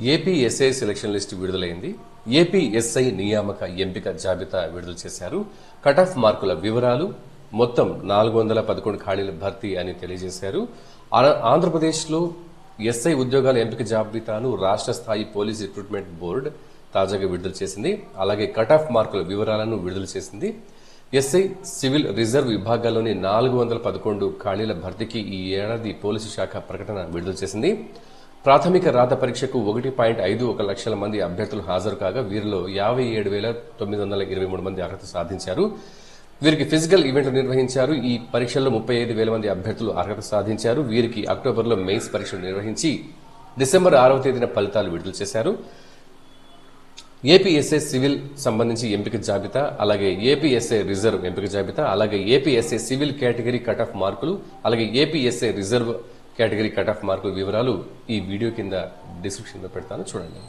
ఏపీఎస్ఐ selection list విడుదలైంది. ఏపీఎస్ఐ నియామక ఎంపిక జాబితా విడుదల చేశారు. కట్ ఆఫ్ మార్కుల వివరాలు మొత్తం నాలుగు వందల పదకొండు ఖాళీల భర్తీ అని తెలియజేశారు. ఆంధ్రప్రదేశ్లో ఎస్ఐ ఉద్యోగాల ఎంపిక జాబితాను రాష్ట్ర స్థాయి పోలీస్ రిక్రూట్మెంట్ బోర్డు తాజాగా విడుదల చేసింది. అలాగే కట్ ఆఫ్ మార్కుల వివరాలను విడుదల చేసింది. ఎస్ఐ సివిల్ రిజర్వ్ విభాగాల్లోని నాలుగు వందల పదకొండు ఖాళీల భర్తీకి ఈ ఏడాది పోలీసు శాఖ ప్రకటన విడుదల చేసింది. ప్రాథమిక రాత పరీక్షకు ఒకటి పాయింట్ ఐదు ఒక లక్షల మంది అభ్యర్థులు హాజరు కాగా వీరిలో యాభై ఏడు వేల తొమ్మిది వందల ఇరవై మూడు మంది అర్హత సాధించారు. వీరికి ఫిజికల్ ఈవెంట్లు నిర్వహించారు. ఈ పరీక్షల్లో ముప్పై ఐదు వేల మంది అభ్యర్థులు అర్హత సాధించారు. వీరికి అక్టోబర్లో మెయిన్స్ పరీక్షలు నిర్వహించి డిసెంబర్ ఆరవ తేదీన ఫలితాలు విడుదల చేశారు. ఏపీఎస్ఏ సివిల్ సంబంధించి ఎంపిక జాబితా అలాగే ఏపీఎస్ఏ రిజర్వ్ ఎంపిక జాబితా అలాగే APSA civil category cut off మార్కులు అలాగే APSA reserve category cut off మార్కుల వివరాలు ఈ వీడియో కింద డిస్క్రిప్షన్లో పెడతాను. చూడండి.